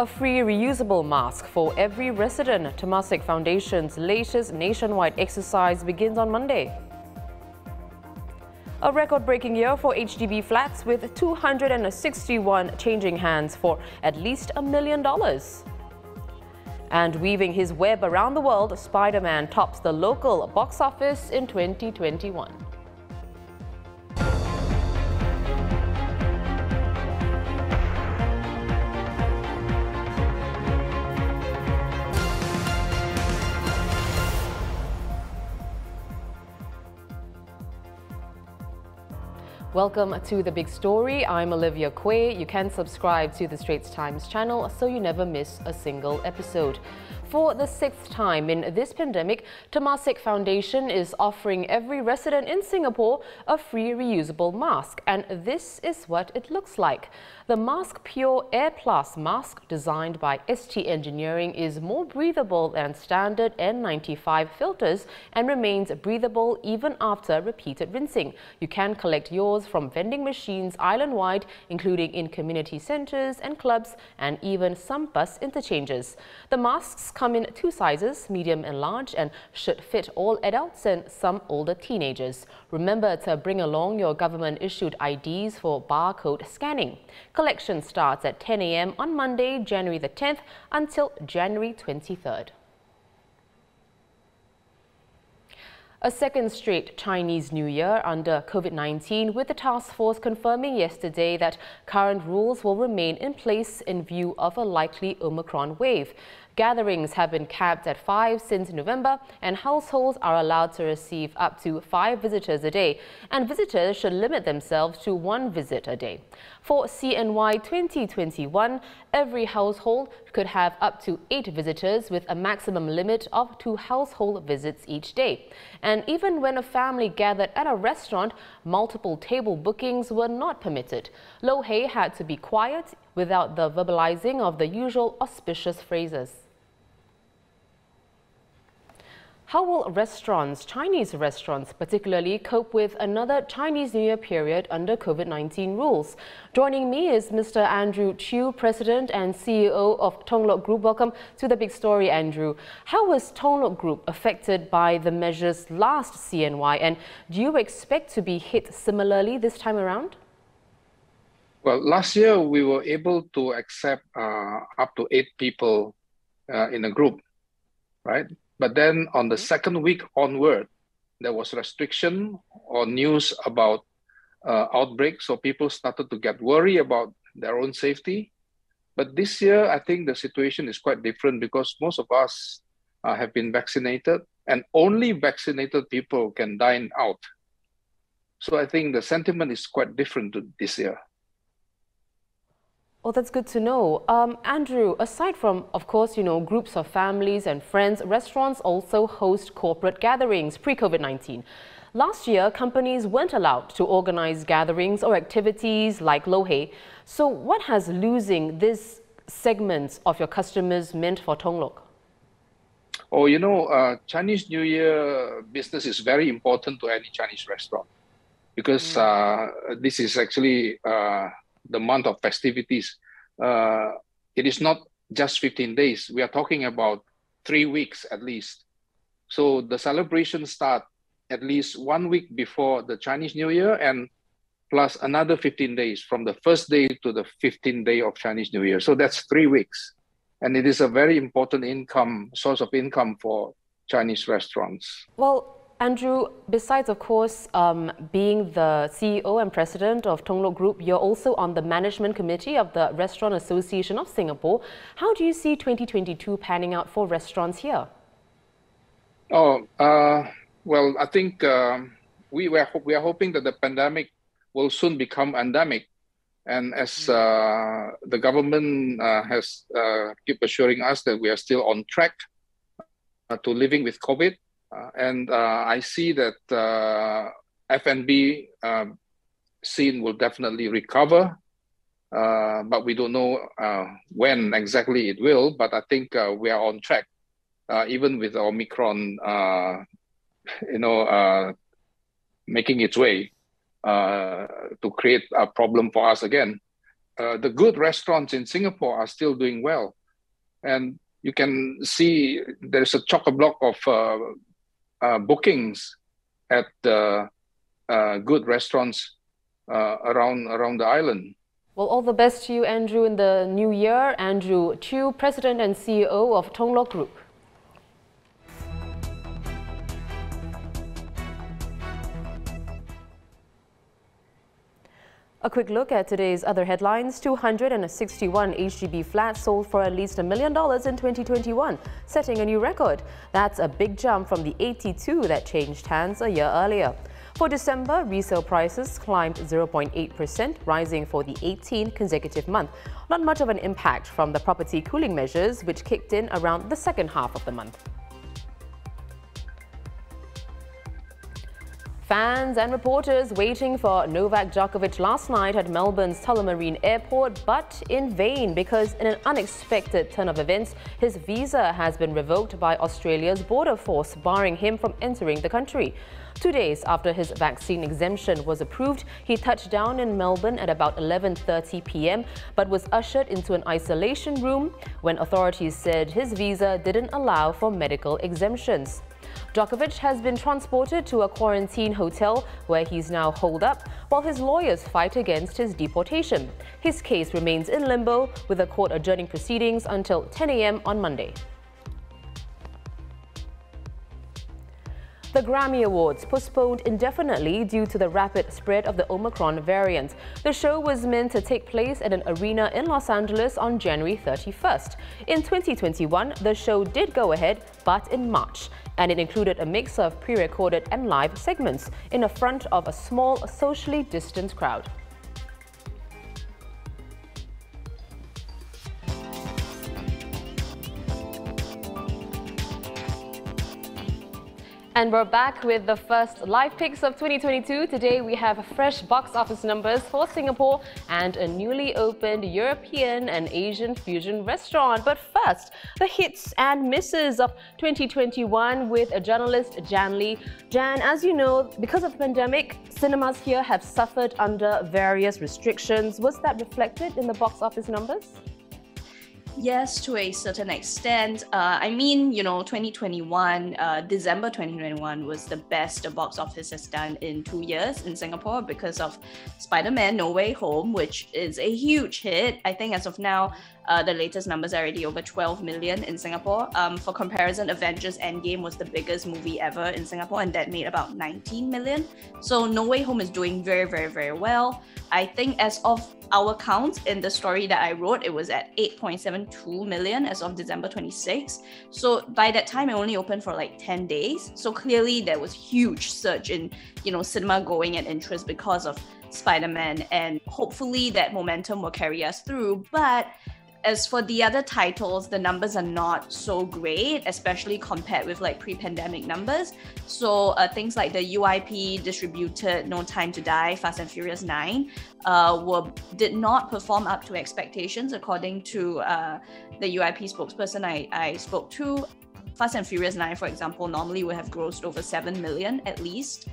A free reusable mask for every resident. Temasek Foundation's latest nationwide exercise begins on Monday. A record-breaking year for HDB flats with 261 changing hands for at least a million dollars. And weaving his web around the world, Spider-Man tops the local box office in 2021. Welcome to The Big Story. I'm Olivia Quay. You can subscribe to the Straits Times channel so you never miss a single episode. For the sixth time in this pandemic, Temasek Foundation is offering every resident in Singapore a free reusable mask, and this is what it looks like. The Mask Pure Air Plus mask, designed by ST Engineering, is more breathable than standard N95 filters and remains breathable even after repeated rinsing. You can collect yours from vending machines island-wide, including in community centres and clubs, and even some bus interchanges. The masks come in two sizes, medium and large, and should fit all adults and some older teenagers. Remember to bring along your government-issued IDs for barcode scanning. Collection starts at 10 a.m. on Monday, January the 10th until January 23rd. A second straight Chinese New Year under COVID-19 with the task force confirming yesterday that current rules will remain in place in view of a likely Omicron wave. Gatherings have been capped at five since November, and households are allowed to receive up to five visitors a day, and visitors should limit themselves to one visit a day. For CNY 2021, every household could have up to eight visitors with a maximum limit of two household visits each day. And even when a family gathered at a restaurant, multiple table bookings were not permitted. Lo Hei had to be quiet without the verbalizing of the usual auspicious phrases. How will restaurants, Chinese restaurants particularly, cope with another Chinese New Year period under COVID-19 rules? Joining me is Mr. Andrew Tjioe, President and CEO of TungLok Group. Welcome to the big story, Andrew. How was TungLok Group affected by the measures last CNY and do you expect to be hit similarly this time around? Well, last year we were able to accept uh, up to eight people uh, in a group, right? But then on the second week onward, there was restriction or news about uh, outbreak. So people started to get worried about their own safety. But this year, I think the situation is quite different because most of us uh, have been vaccinated and only vaccinated people can dine out. So I think the sentiment is quite different this year. Oh, that's good to know. Um, Andrew, aside from, of course, you know, groups of families and friends, restaurants also host corporate gatherings pre-COVID-19. Last year, companies weren't allowed to organize gatherings or activities like Lo Hei. So what has losing this segment of your customers meant for TungLok? Oh, you know, uh, Chinese New Year business is very important to any Chinese restaurant because mm. uh, this is actually uh, the month of festivities, uh, it is not just 15 days. We are talking about three weeks at least. So the celebration start at least one week before the Chinese New Year and plus another 15 days from the first day to the 15th day of Chinese New Year. So that's three weeks. And it is a very important income source of income for Chinese restaurants. Well, Andrew, besides, of course, um, being the CEO and president of TungLok Group, you're also on the management committee of the Restaurant Association of Singapore. How do you see 2022 panning out for restaurants here? Oh, uh, well, I think uh, we, were, we are hoping that the pandemic will soon become endemic. And as mm. uh, the government uh, has uh, keep assuring us that we are still on track uh, to living with COVID, Uh, and uh, I see that uh, F&B uh, scene will definitely recover, uh, but we don't know when exactly it will. But I think we are on track, even with Omicron, you know, making its way to create a problem for us again. uh, the good restaurants in Singapore are still doing well, and you can see there's a chock a block of uh, uh, bookings at the uh, good restaurants uh, around around the island. Well, all the best to you, Andrew, in the new year. Andrew Tjioe, President and CEO of TungLok Group. A quick look at today's other headlines. 261 HDB flats sold for at least a million dollars in 2021, setting a new record. That's a big jump from the 82 that changed hands a year earlier. For December, resale prices climbed 0.8%, rising for the 18th consecutive month. Not much of an impact from the property cooling measures, which kicked in around the second half of the month. Fans and reporters waiting for Novak Djokovic last night at Melbourne's Tullamarine Airport, but in vain because in an unexpected turn of events, his visa has been revoked by Australia's border force, barring him from entering the country. Two days after his vaccine exemption was approved, he touched down in Melbourne at about 11.30 p.m. but was ushered into an isolation room when authorities said his visa didn't allow for medical exemptions. Djokovic has been transported to a quarantine hotel where he's now holed up while his lawyers fight against his deportation. His case remains in limbo with the court adjourning proceedings until 10 a.m. on Monday. The Grammy Awards postponed indefinitely due to the rapid spread of the Omicron variant. The show was meant to take place at an arena in Los Angeles on January 31st. In 2021, the show did go ahead, but in March, and it included a mix of pre-recorded and live segments in a front of a small, socially distant crowd. And we're back with the first Life Picks of 2022. Today we have fresh box office numbers for Singapore and a newly opened European and Asian fusion restaurant. But first, the hits and misses of 2021 with a journalist Jan Lee. Jan, as you know, because of the pandemic, cinemas here have suffered under various restrictions. Was that reflected in the box office numbers? Yes, to a certain extent. Uh, I mean, you know, 2021, uh, December 2021 was the best the box office has done in two years in Singapore because of Spider Man No Way Home, which is a huge hit. I think as of now, uh, the latest numbers are already over 12 million in Singapore. Um, for comparison, Avengers Endgame was the biggest movie ever in Singapore, and that made about 19 million. So No Way Home is doing very, very, very well. I think as of our count in the story that I wrote, it was at 8.72 million as of December 26. So by that time, it only opened for like 10 days. So clearly, there was huge surge in you know cinema going and interest because of Spider-Man, and hopefully that momentum will carry us through. But as for the other titles, the numbers are not so great, especially compared with like pre-pandemic numbers. So uh, things like the UIP distributed No Time to Die, Fast and Furious 9, uh, were did not perform up to expectations, according to uh, the UIP spokesperson I, I spoke to. Fast and Furious 9, for example, normally would have grossed over 7 million at least.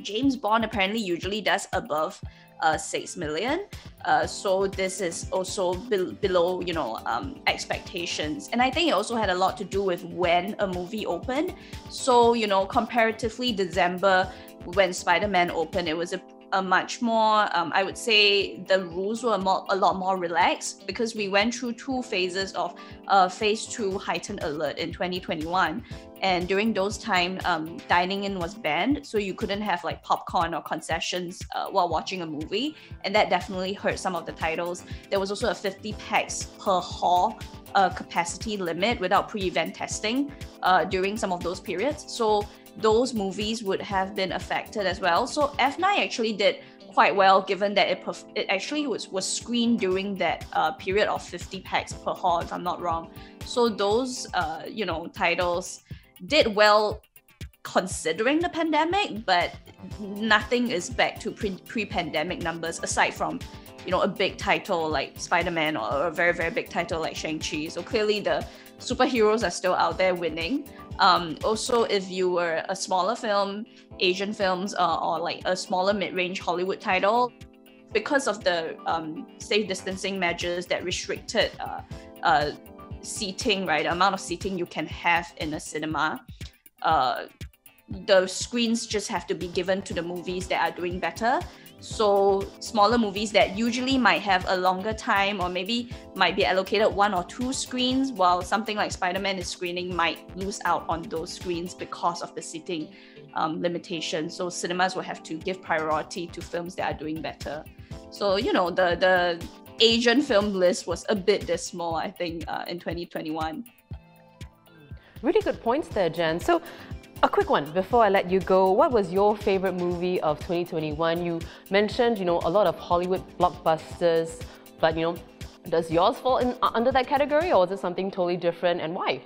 James Bond apparently usually does above uh, 6 million. Uh, so this is also be- below, you know, um, expectations. And I think it also had a lot to do with when a movie opened. So, you know, comparatively, December when Spider-Man opened, it was a a much more um, i would say the rules were more, a lot more relaxed because we went through two phases of uh, phase two heightened alert in 2021 and during those time, um, dining in was banned so you couldn't have like popcorn or concessions uh, while watching a movie. And that definitely hurt some of the titles. There was also a 50 pax per hall uh, capacity limit without pre-event testing uh, during some of those periods so those movies would have been affected as well. So F9 actually did quite well given that it, perf- it actually was, was screened during that uh, period of 50 pax per hall, if I'm not wrong. So those, uh, you know, titles did well considering the pandemic, but nothing is back to pre- pre-pandemic numbers aside from you know a big title like Spider-Man or a very very big title like Shang-Chi. So clearly the superheroes are still out there winning. Um, also, if you were a smaller film, Asian films, uh, or like a smaller mid-range Hollywood title, because of the um, safe distancing measures that restricted uh, uh, seating, right, the amount of seating you can have in a cinema, uh, the screens just have to be given to the movies that are doing better. So smaller movies that usually might have a longer time or maybe might be allocated one or two screens, while something like Spider-Man is screening might lose out on those screens because of the seating um, limitation. So cinemas will have to give priority to films that are doing better. So you know the the Asian film list was a bit dismal, I think, uh, in 2021. Really good points there, Jen. So a quick one before I let you go. What was your favorite movie of 2021? You mentioned, you know, a lot of Hollywood blockbusters, but you know, does yours fall in under that category or is it something totally different and why?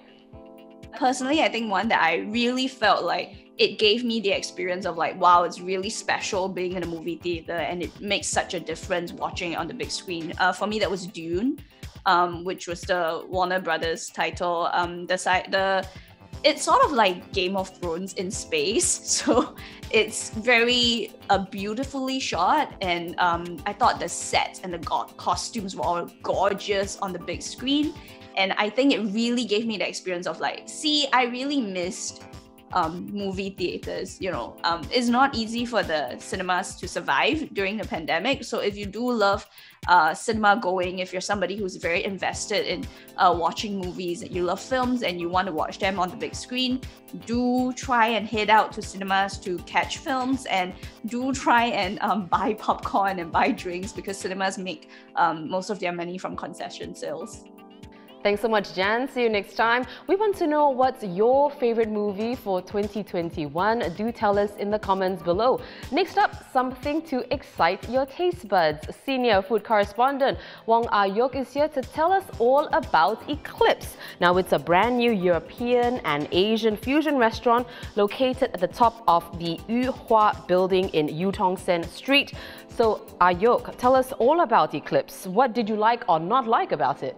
Personally, I think one that I really felt like it gave me the experience of like, wow, it's really special being in a movie theater and it makes such a difference watching it on the big screen. Uh, for me, that was Dune, um, which was the Warner Brothers title. Um, the side, the it's sort of like Game of Thrones in space. So it's very uh, beautifully shot, and um, I thought the sets and the god costumes were all gorgeous on the big screen. And I think it really gave me the experience of like, see, I really missed um, movie theaters. You know, um, it's not easy for the cinemas to survive during the pandemic. So if you do love uh, cinema going, if you're somebody who's very invested in uh, watching movies, you love films and you want to watch them on the big screen, do try and head out to cinemas to catch films and do try and um, buy popcorn and buy drinks because cinemas make um, most of their money from concession sales. Thanks so much, Jan. See you next time. We want to know what's your favorite movie for 2021. Do tell us in the comments below. Next up, something to excite your taste buds. Senior food correspondent Wong Ah Yoke is here to tell us all about Eclipse. Now, it's a brand new European and Asian fusion restaurant located at the top of the Yue Hwa building in Eu Tong Sen Street. So, Ah Yoke, tell us all about Eclipse. What did you like or not like about it?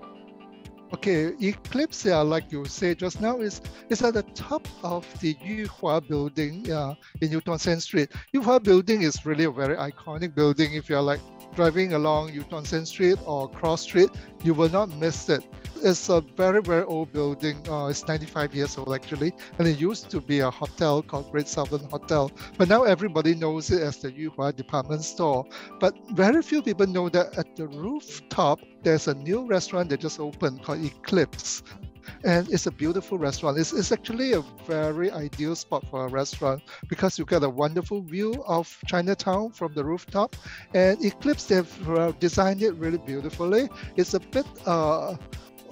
Okay, Eclipse, yeah, like you said just now, is is at the top of the Yue Hwa building uh, in Eu Tong Sen Street. Yue Hwa building is really a very iconic building. If you're like driving along Eu Tong Sen Street or Cross Street, you will not miss it. It's a very, very old building. Uh, it's 95 years old actually, and it used to be a hotel called Great Southern Hotel. But now everybody knows it as the Yue Hwa department store. But very few people know that at the rooftop, there's a new restaurant that just opened called Eclipse and it's a beautiful restaurant. It's, it's actually a very ideal spot for a restaurant because you get a wonderful view of Chinatown from the rooftop. And Eclipse, they've uh, designed it really beautifully. It's a bit uh,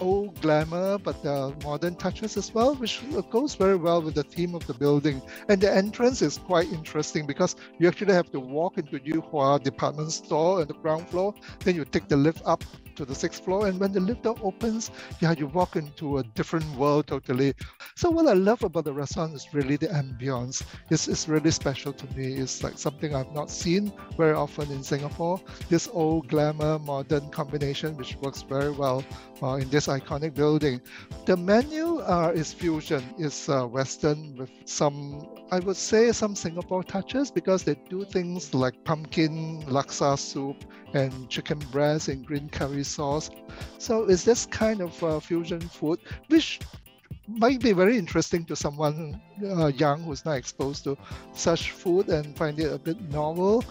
old glamour, but the modern touches as well, which goes very well with the theme of the building. And the entrance is quite interesting because you actually have to walk into Yue Hwa department store on the ground floor, then you take the lift up to the sixth floor. And when the lift door opens, yeah, you walk into a different world totally. So what I love about the restaurant is really the ambience. It's, it's really special to me. It's like something I've not seen very often in Singapore. This old glamour modern combination, which works very well uh, in this iconic building. The menu uh, is fusion. It's uh, Western with some, I would say, some Singapore touches because they do things like pumpkin laksa soup and chicken breast and green curry sauce. So it's this kind of uh, fusion food, which might be very interesting to someone uh, young who's not exposed to such food and find it a bit novel.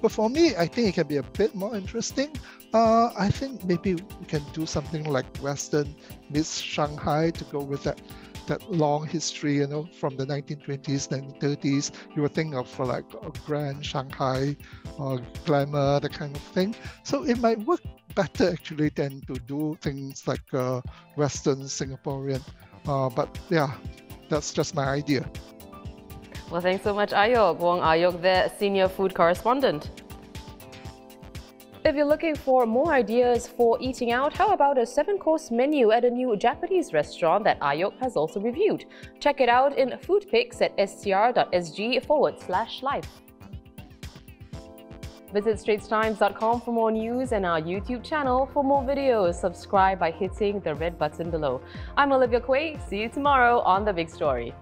But for me, I think it can be a bit more interesting. Uh, I think maybe we can do something like Western meets Shanghai to go with that that long history, you know, from the 1920s, 1930s. You would think of uh, like a grand Shanghai or glamour, that kind of thing. So it might work better actually than to do things like uh, Western Singaporean. Uh, but yeah, that's just my idea. Well, thanks so much, Ayok. Wong Ayok, the senior food correspondent. If you're looking for more ideas for eating out, how about a seven-course menu at a new Japanese restaurant that Ayok has also reviewed? Check it out in Foodpics at str.sg forward slash live. Visit straitstimes.com for more news and our YouTube channel for more videos. Subscribe by hitting the red button below. I'm Olivia Quay. See you tomorrow on The Big Story.